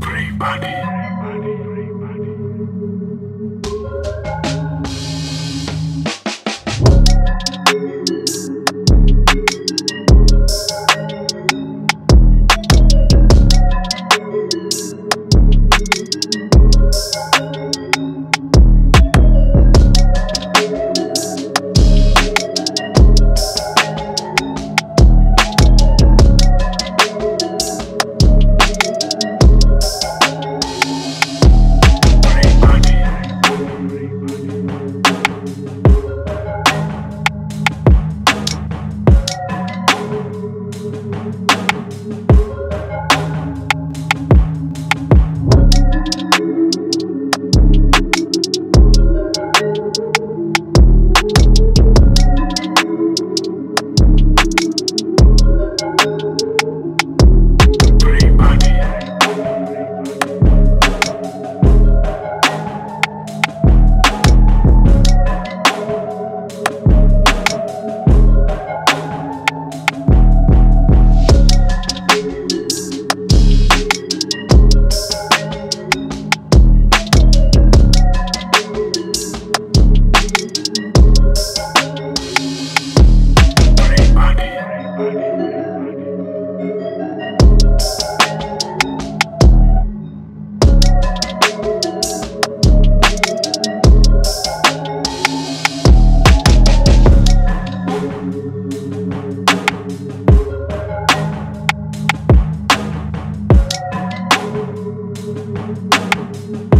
Pretty body. Thank